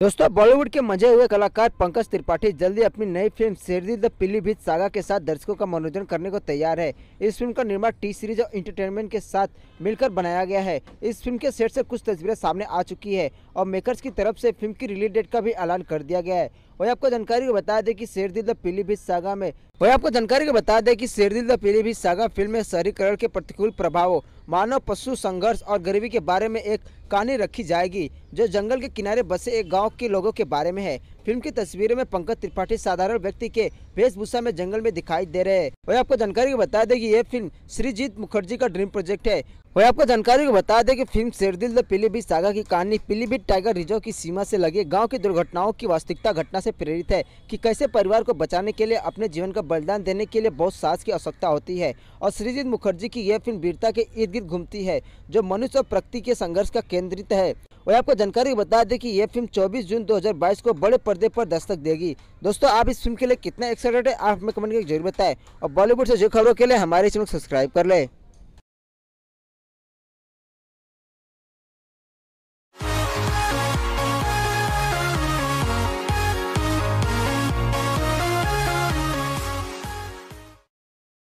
दोस्तों, बॉलीवुड के मज़े हुए कलाकार पंकज त्रिपाठी जल्दी अपनी नई film Sherdil the Pilibhit saga के साथ दर्शकों का मनोरंजन करने को तैयार है। इस फ़िल्म का निर्माण टी सीरीज़ और इंटरटेनमेंट के साथ मिलकर बनाया गया है। इस फ़िल्म के सेट से कुछ तस्वीरें सामने आ चुकी है और मेकर्स की तरफ़ से फ़िल्म की रिलीज़ डेट का भी ऐलान कर दिया गया है। वही आपको जानकारी को बता दें कि शेरदिल द पीलीभीत सागा में वही आपको जानकारी को बता दें कि Sherdil the Pilibhit saga film में शहरीकरण के प्रतिकूल प्रभावों मानव पशु संघर्ष और गरीबी के बारे में एक कहानी रखी जाएगी, जो जंगल के किनारे बसे एक गाँव के लोगों के बारे में है। फ़िल्म की तस्वीरों में पंकज त्रिपाठी साधारण व्यक्ति के वेशभूषा में जंगल में दिखाई दे रहे हैं। वही आपको जानकारी बता दें कि यह फ़िल्म श्रीजीत मुखर्जी का ड्रीम प्रोजेक्ट है। वही आपको जानकारी को बता दें कि film Sherdil the Pilibhit saga की कहानी पीलीभीत टाइगर रिज़र्व की सीमा से लगे गाँव की दुर्घटनाओं की वास्तविकता घटना से प्रेरित है कि कैसे परिवार को बचाने के लिए, अपने जीवन का बलिदान देने के लिए बहुत साहस की आवश्यकता होती है। और श्रीजीत मुखर्जी की यह फ़िल्म वीरता के इर्द गिर्द घूमती है, जो मनुष्य और प्रकृति के संघर्ष का केंद्रित है। वही आपको जानकारी बता दें कि यह फ़िल्म 24 जून 2022 को बड़े पर्दे पर दस्तक देगी। दोस्तों, आप इस फ़िल्म के लिए कितना एक्साइटेड है, आप हमें कमेंट करके ज़रूर बताएँ। और बॉलीवुड से जो खबरों के लिए हमारे चैनल सब्सक्राइब कर लें।